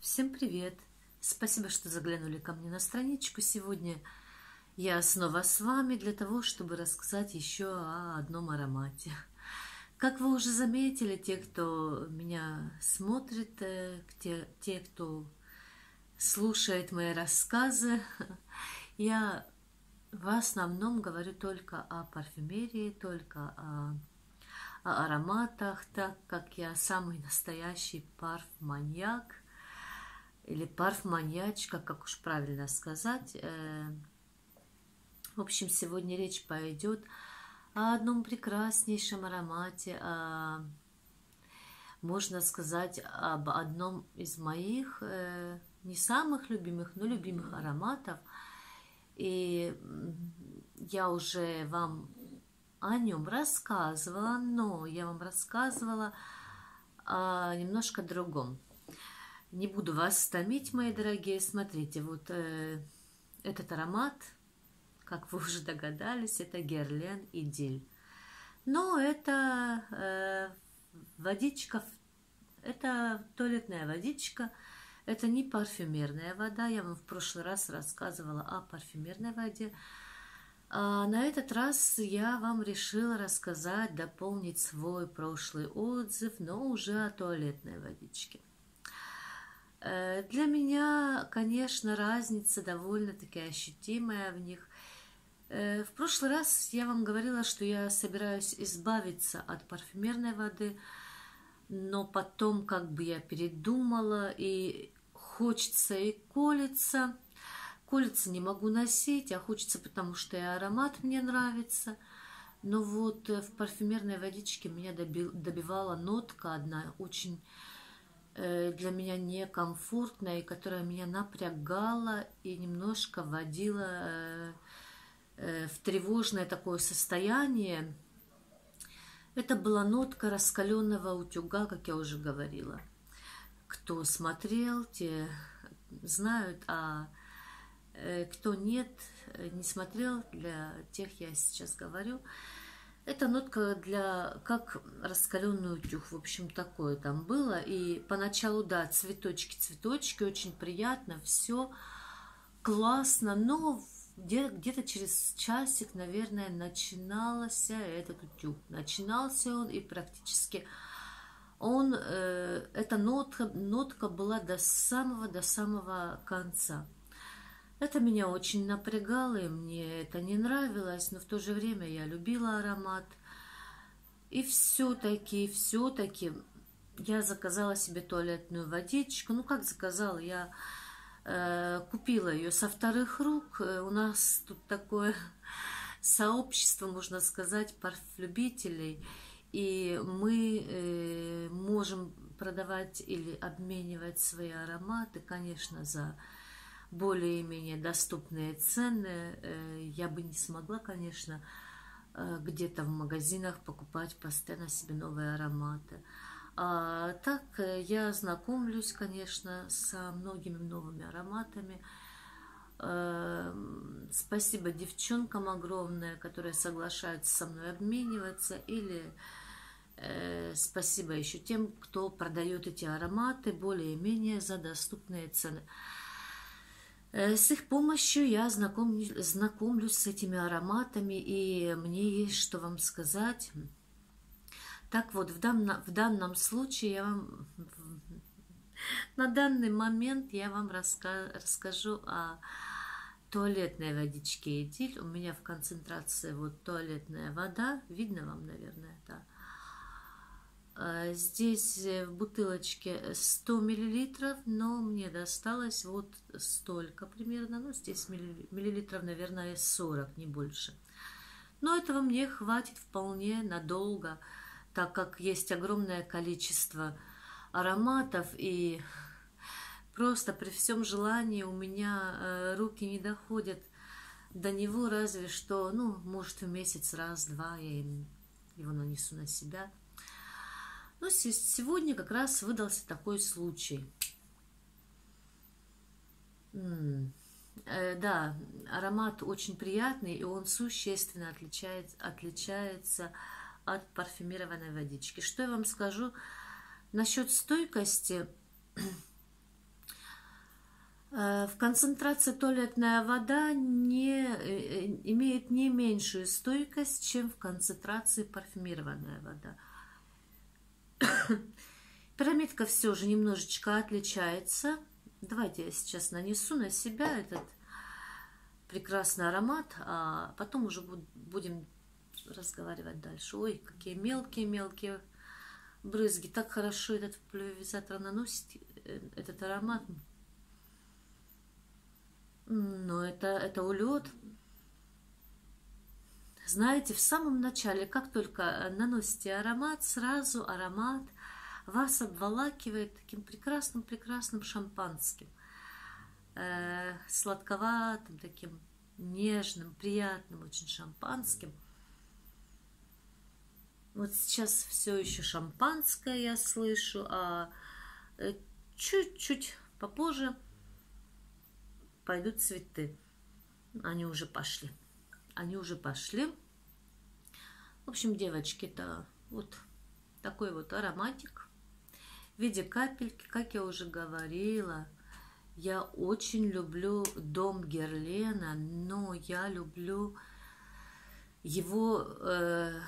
Всем привет! Спасибо, что заглянули ко мне на страничку сегодня. Я снова с вами для того, чтобы рассказать еще о одном аромате. Как вы уже заметили, те, кто меня смотрит, э, те, те кто слушает мои рассказы, я в основном говорю только о парфюмерии, только о, о ароматах, так как я самый настоящий парф-маньяк – или парф-маньячка, как уж правильно сказать. Э, в общем, сегодня речь пойдет о одном прекраснейшем аромате, о, можно сказать, об одном из моих э, не самых любимых, но любимых ароматов. И я уже вам о нем рассказывала, но я вам рассказывала о немножко другом. Не буду вас томить, мои дорогие. Смотрите, вот э, этот аромат, как вы уже догадались, это Герлен и Диль. Но это э, водичка, это туалетная водичка, это не парфюмерная вода. Я вам в прошлый раз рассказывала о парфюмерной воде. А на этот раз я вам решила рассказать, дополнить свой прошлый отзыв, но уже о туалетной водичке. Э, для меня, конечно, разница довольно-таки ощутимая в них. Э, в прошлый раз я вам говорила, что я собираюсь избавиться от парфюмерной воды, но потом как бы я передумала, и хочется и колется. Колется не могу носить, а хочется, потому что и аромат мне нравится. Но вот э, в парфюмерной водичке меня добивала нотка одна, очень для меня некомфортная, и которая меня напрягала и немножко вводила э, э, в тревожное такое состояние. Это была нотка раскаленного утюга, как я уже говорила. Кто смотрел, те знают, а кто нет, не смотрел, для тех я сейчас говорю – это нотка для, как раскаленный утюг, в общем, такое там было. И поначалу, да, цветочки, цветочки, очень приятно, все классно, но где-то через часик, наверное, начинался этот утюг. Начинался он и практически он, э, эта нотка, нотка была до самого, до самого конца. Это меня очень напрягало, и мне это не нравилось, но в то же время я любила аромат. И все-таки, все-таки я заказала себе туалетную водичку. Ну, как заказала? Я э, купила ее со вторых рук. Э, у нас тут такое сообщество, можно сказать, парфлюбителей. И мы э, можем продавать или обменивать свои ароматы, конечно, за более-менее доступные цены. Э, я бы не смогла, конечно, э, где-то в магазинах покупать постоянно себе новые ароматы. А так э, я знакомлюсь, конечно, со многими новыми ароматами. Спасибо девчонкам огромное, которые соглашаются со мной обмениваться. Или спасибо еще тем, кто продает эти ароматы более-менее за доступные цены. Э, с их помощью я знакомлюсь, знакомлюсь с этими ароматами, и мне есть что вам сказать. Так вот, в, данном, в данном случае я вам на данный момент я вам раска, расскажу о туалетной водичке Эдиль. У меня в концентрации вот туалетная вода. Видно вам, наверное, да. А, здесь э, в бутылочке 100 миллилитров, но мне досталось вот столько примерно. Ну, здесь миллилитров, наверное, 40, не больше. Но этого мне хватит вполне надолго, так как есть огромное количество ароматов и просто при всем желании у меня э, руки не доходят до него, разве что, ну, может, в месяц раз-два я его нанесу на себя – но ну, сегодня как раз выдался такой случай. М -м э, да, аромат очень приятный, и он существенно отличается, отличается от парфюмированной водички. Что я вам скажу насчет стойкости? Э, в концентрации туалетная вода не, э, имеет не меньшую стойкость, чем в концентрации парфюмированная вода. Пирамидка все же немножечко отличается. Давайте я сейчас нанесу на себя этот прекрасный аромат, а потом уже будем разговаривать дальше. Ой, какие мелкие-мелкие брызги. Так хорошо этот пульверизатор наносит э, этот аромат. Но это, это улет. Знаете, в самом начале, как только наносите аромат, сразу аромат вас обволакивает таким прекрасным-прекрасным шампанским. Э, сладковатым, таким нежным, приятным очень шампанским. Вот сейчас все еще шампанское я слышу, а э, чуть-чуть попозже пойдут цветы. Они уже пошли. Они уже пошли. В общем, девочки, это вот такой вот ароматик в виде капельки, как я уже говорила. Я очень люблю дом Герлена, но я люблю его э,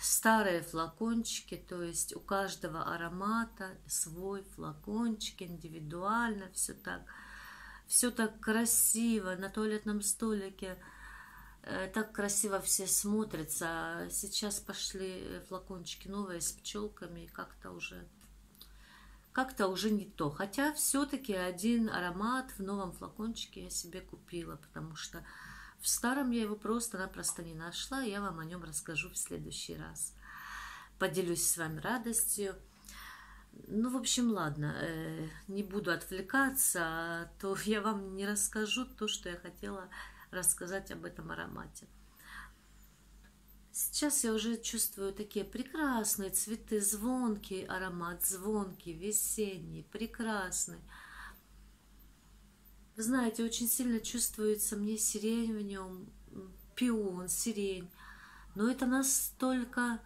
старые флакончики, то есть у каждого аромата свой флакончик, индивидуально, все так все так красиво на туалетном столике, так красиво все смотрятся. Сейчас пошли флакончики новые с пчелками, как-то уже как-то уже не то. Хотя все-таки один аромат в новом флакончике я себе купила, потому что в старом я его просто-напросто не нашла. Я вам о нем расскажу в следующий раз. Поделюсь с вами радостью. Ну, в общем, ладно, э, не буду отвлекаться, а то я вам не расскажу то, что я хотела рассказать об этом аромате. Сейчас я уже чувствую такие прекрасные цветы, звонкий аромат, звонкий, весенний, прекрасный. Вы знаете, очень сильно чувствуется мне сирень в нем, пион, сирень. Но это настолько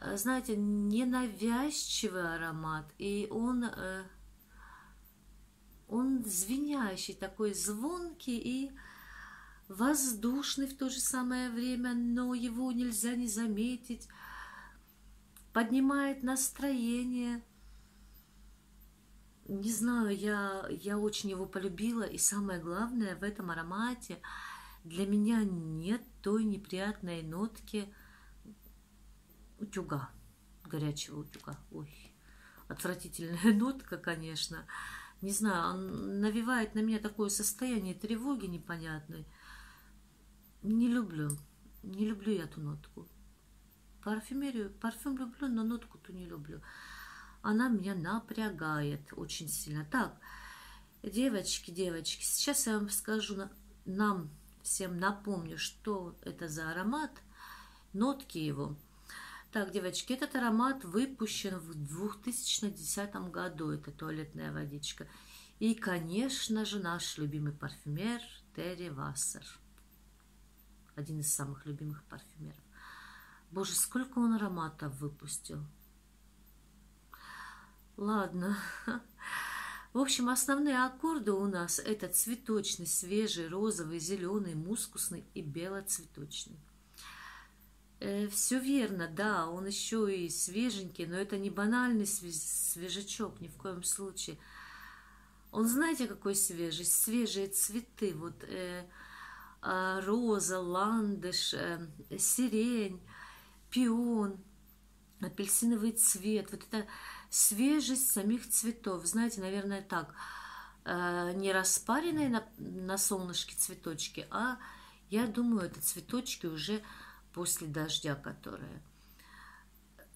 Э, знаете, ненавязчивый аромат, и он, э, он звенящий, такой звонкий и воздушный в то же самое время, но его нельзя не заметить, поднимает настроение. Не знаю, я, я очень его полюбила, и самое главное в этом аромате для меня нет той неприятной нотки – утюга, горячего утюга. Ой, отвратительная нотка, конечно. Не знаю, он навевает на меня такое состояние тревоги непонятной. Не люблю, не люблю я эту нотку. Парфюмерию, парфюм люблю, но нотку-то не люблю. Она меня напрягает очень сильно. Так, девочки, девочки, сейчас я вам скажу, нам всем напомню, что это за аромат, нотки его – так, девочки, этот аромат выпущен в 2010 году. Это туалетная водичка. И, конечно же, наш любимый парфюмер Терри Вассер. Один из самых любимых парфюмеров. Боже, сколько он ароматов выпустил. Ладно. В общем, основные аккорды у нас это цветочный, свежий, розовый, зеленый, мускусный и белоцветочный. Э, все верно, да, он еще и свеженький, но это не банальный свежачок ни в коем случае. Он, знаете, какой свежий? Свежие цветы, вот э, роза, ландыш, э, сирень, пион, апельсиновый цвет. Вот это свежесть самих цветов. Знаете, наверное, так, э, не распаренные на, на солнышке цветочки, а я думаю, это цветочки уже после дождя, которая...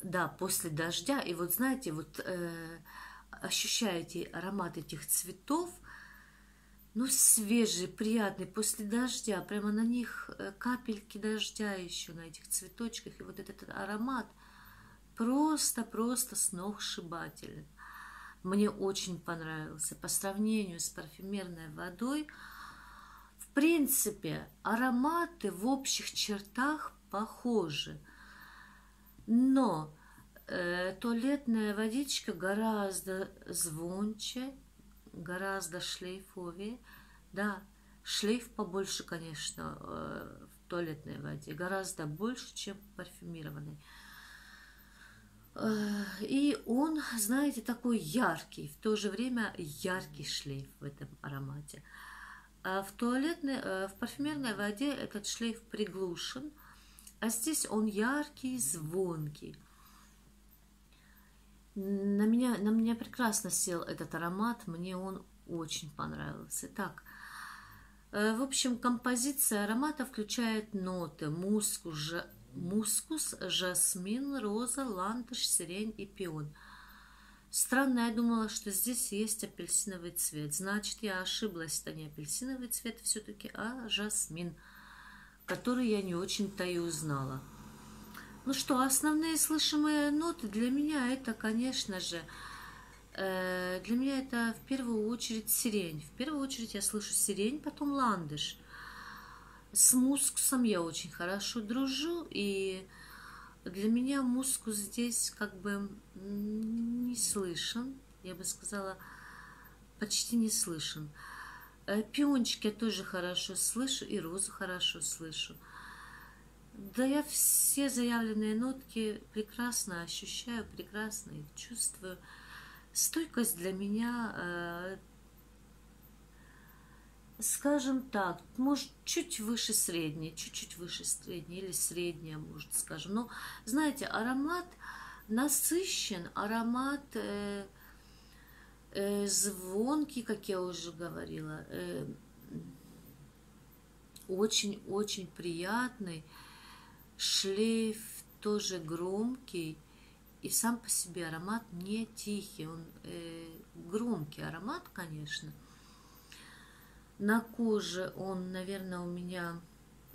Да, после дождя. И вот знаете, вот э, ощущаете аромат этих цветов, ну, свежий, приятный, после дождя. Прямо на них э, капельки дождя еще, на этих цветочках. И вот этот аромат просто-просто сногсшибателен. Мне очень понравился. По сравнению с парфюмерной водой, в принципе, ароматы в общих чертах похожи. Но э, туалетная водичка гораздо звонче, гораздо шлейфовее. Да, шлейф побольше, конечно, э, в туалетной воде, гораздо больше, чем парфюмированный. Э, и он, знаете, такой яркий, в то же время яркий шлейф в этом аромате. А в туалетной, э, в парфюмерной воде этот шлейф приглушен, а здесь он яркий, звонкий. На меня, на меня прекрасно сел этот аромат, мне он очень понравился. Так, э, в общем, композиция аромата включает ноты мускус, мускус, жасмин, роза, ландыш, сирень и пион. Странно, я думала, что здесь есть апельсиновый цвет. Значит, я ошиблась, это не апельсиновый цвет все-таки, а жасмин, который я не очень-то и узнала. Ну что, основные слышимые ноты для меня это, конечно же, э, для меня это в первую очередь сирень. В первую очередь я слышу сирень, потом ландыш. С мускусом я очень хорошо дружу, и для меня мускус здесь как бы не слышен, я бы сказала, почти не слышен. Э, пиончик я тоже хорошо слышу, и розу хорошо слышу. Да я все заявленные нотки прекрасно ощущаю, прекрасно их чувствую. Стойкость для меня э, скажем так, может, чуть выше средней, чуть-чуть выше средней или средняя, может, скажем. Но, знаете, аромат насыщен, аромат э, э, звонкий, как я уже говорила, очень-очень э, приятный, шлейф тоже громкий, и сам по себе аромат не тихий, он э, громкий аромат, конечно – на коже он, наверное, у меня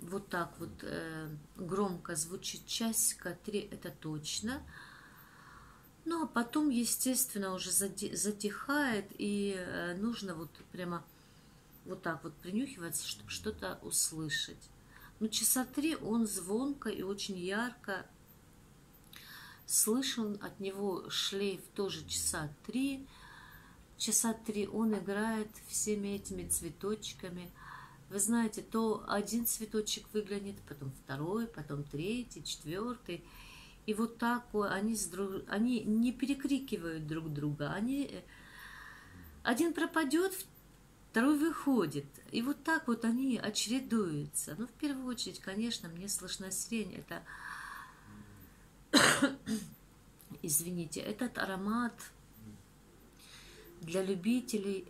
вот так вот э, громко звучит часика три, это точно. Ну, а потом, естественно, уже затихает, и э, нужно вот прямо вот так вот принюхиваться, чтобы что-то услышать. Ну, часа три он звонко и очень ярко слышен от него шлейф тоже часа три часа три он играет всеми этими цветочками. Вы знаете, то один цветочек выглянет, потом второй, потом третий, четвертый. И вот так они, они не перекрикивают друг друга. Они... Э, один пропадет, второй выходит. И вот так вот они очередуются. Ну, в первую очередь, конечно, мне слышна сирень. Это, извините, этот аромат для любителей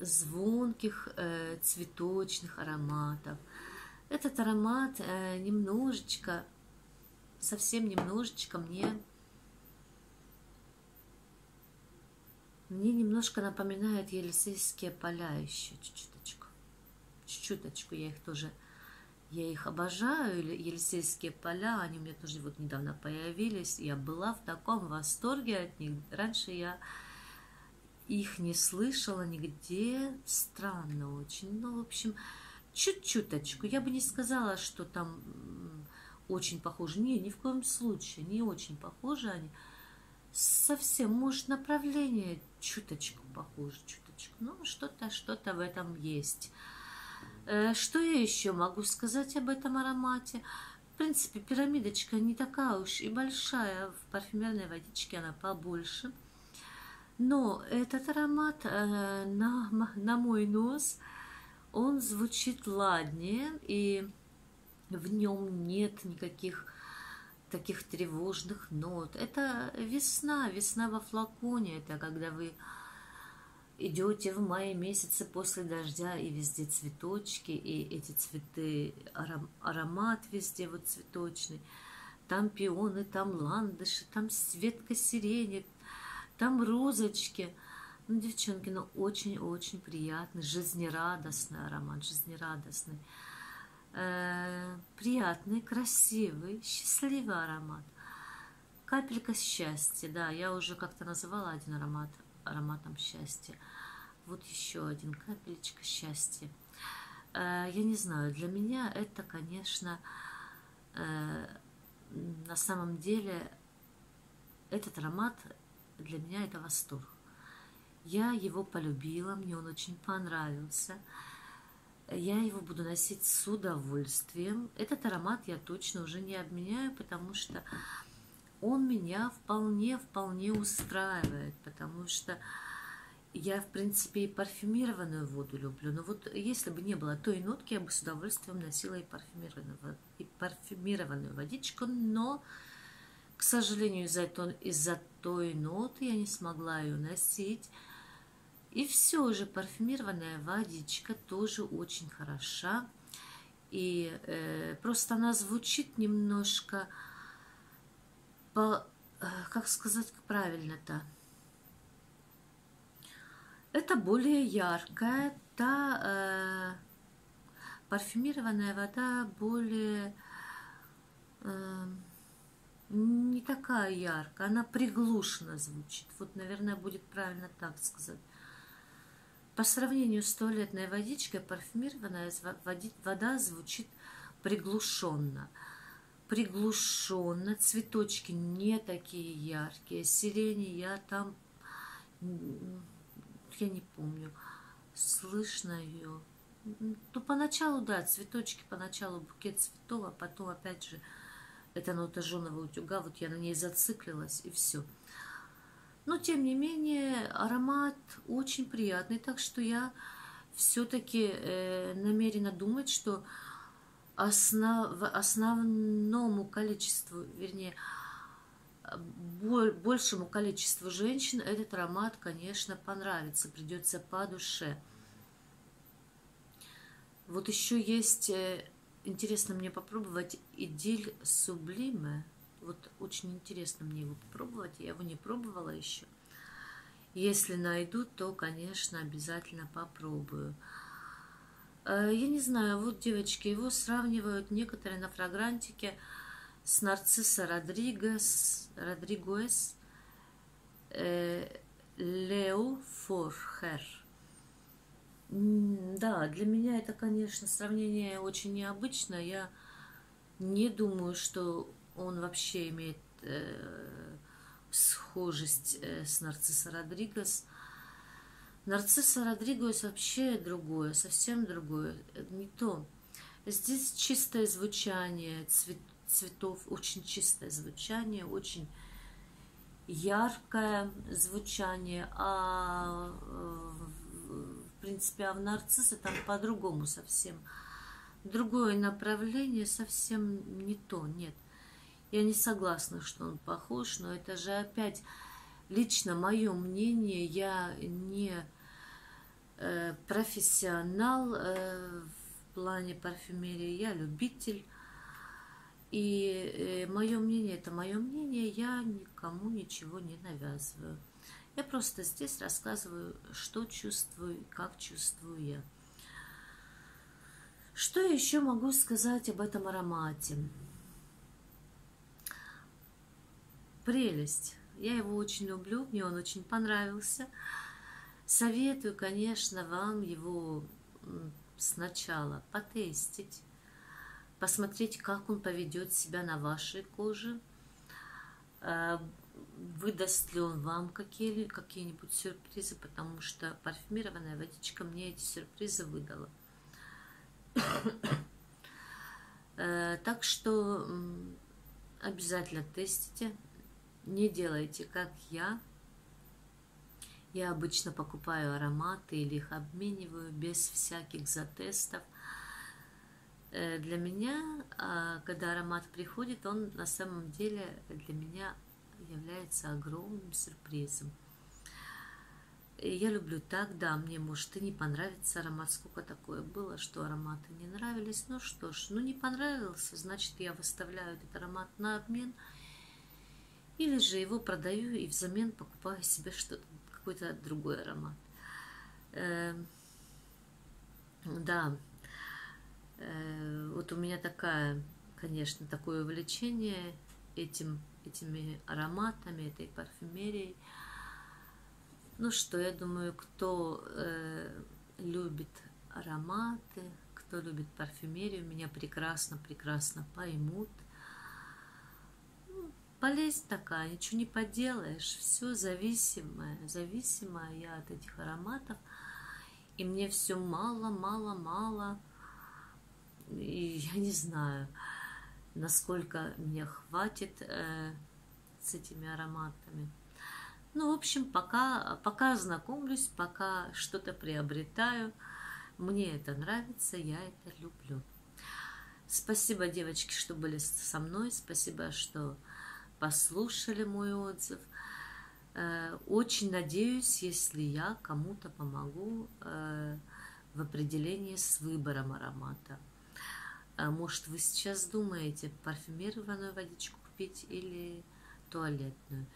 звонких э, цветочных ароматов. Этот аромат э, немножечко, совсем немножечко мне, мне немножко напоминает Елисейские поля еще чуть-чуточку. Чуть-чуточку я их тоже, я их обожаю, Елисейские поля, они у меня тоже вот недавно появились, я была в таком восторге от них. Раньше я их не слышала нигде. Странно очень. Ну, в общем, чуть-чуточку. Я бы не сказала, что там очень похожи. Не, ни в коем случае. Не очень похожи они. Совсем, может, направление чуточку похоже, чуточку. Ну, что-то, что-то в этом есть. Э, что я еще могу сказать об этом аромате? В принципе, пирамидочка не такая уж и большая. В парфюмерной водичке она побольше. Но этот аромат э, на, на мой нос, он звучит ладнее, и в нем нет никаких таких тревожных нот. Это весна, весна во флаконе. Это когда вы идете в мае месяце после дождя, и везде цветочки, и эти цветы, аром, аромат везде вот цветочный. Там пионы, там ландыши, там светка сирени, там розочки. Ну, девчонки, ну, очень-очень приятный, жизнерадостный аромат, жизнерадостный. Э, приятный, красивый, счастливый аромат. Капелька счастья, да, я уже как-то называла один аромат ароматом счастья. Вот еще один, капелечка счастья. Э, я не знаю, для меня это, конечно, э, на самом деле этот аромат для меня это восторг. Я его полюбила, мне он очень понравился. Я его буду носить с удовольствием. Этот аромат я точно уже не обменяю, потому что он меня вполне-вполне устраивает, потому что я, в принципе, и парфюмированную воду люблю. Но вот если бы не было той нотки, я бы с удовольствием носила и парфюмированную, и парфюмированную водичку, но, к сожалению, из-за из той ноты я не смогла ее носить. И все же парфюмированная водичка тоже очень хороша. И э, просто она звучит немножко по, э, как сказать правильно-то, это более яркая, та э, парфюмированная вода более э, не такая яркая, она приглушенно звучит. Вот, наверное, будет правильно так сказать. По сравнению с туалетной водичкой, парфюмированная вода звучит приглушенно. Приглушенно, цветочки не такие яркие, сирени я там я не помню, слышно ее. Ну, поначалу, да, цветочки, поначалу букет цветов, а потом, опять же, это нота жженого утюга, вот я на ней зациклилась, и все. Но, тем не менее, аромат очень приятный, так что я все-таки э, намерена думать, что основ, основному количеству, вернее, большему количеству женщин этот аромат, конечно, понравится, придется по душе. Вот еще есть, э, интересно мне попробовать идиль сублиме. Вот очень интересно мне его попробовать, я его не пробовала еще. Если найду, то, конечно, обязательно попробую. Э, я не знаю, вот девочки, его сравнивают некоторые на фрагрантике – с Нарцисса Родригес, Родригуэс э, Лео Форхер. Да, для меня это, конечно, сравнение очень необычно. Я не думаю, что он вообще имеет э, схожесть э, с Нарцисса Родригес. Нарцисса Родригес вообще другое, совсем другое, не то. Здесь чистое звучание, цвет, цветов, очень чистое звучание, очень яркое звучание, а э, в принципе, а в нарциссе там по-другому совсем. Другое направление совсем не то, нет. Я не согласна, что он похож, но это же опять лично мое мнение, я не э, профессионал э, в плане парфюмерии, я любитель. И э, мое мнение это мое мнение, я никому ничего не навязываю. Я просто здесь рассказываю, что чувствую, как чувствую я. Что я еще могу сказать об этом аромате? Прелесть. Я его очень люблю, мне он очень понравился. Советую, конечно, вам его сначала потестить посмотреть, как он поведет себя на вашей коже, э, выдаст ли он вам какие, какие-нибудь сюрпризы, потому что парфюмированная водичка мне эти сюрпризы выдала. Э, так что обязательно тестите, не делайте, как я. Я обычно покупаю ароматы или их обмениваю без всяких затестов – Э, для меня, а, когда аромат приходит, он на самом деле для меня является огромным сюрпризом. Я люблю так, да, мне может и не понравится аромат, сколько такое было, что ароматы не нравились. Ну что ж, ну не понравился, значит я выставляю этот аромат на обмен, или же его продаю и взамен покупаю себе что-то, какой-то другой аромат. Э, да, Э, вот у меня такая, конечно, такое увлечение этим, этими ароматами, этой парфюмерией. Ну что, я думаю, кто э, любит ароматы, кто любит парфюмерию, меня прекрасно, прекрасно поймут. Болезнь такая, ничего не поделаешь, все зависимое, зависимое я от этих ароматов, и мне все мало, мало, мало, и я не знаю, насколько мне хватит э, с этими ароматами. Ну, в общем, пока, пока знакомлюсь, пока что-то приобретаю, мне это нравится, я это люблю. Спасибо, девочки, что были со мной. Спасибо, что послушали мой отзыв. Э, очень надеюсь, если я кому-то помогу э, в определении с выбором аромата. А может, вы сейчас думаете, парфюмированную водичку купить или туалетную.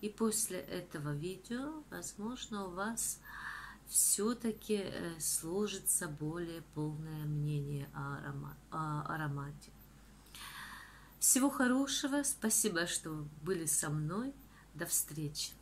И после этого видео, возможно, у вас все-таки э, сложится более полное мнение о, о аромате. Всего хорошего, спасибо, что были со мной. До встречи.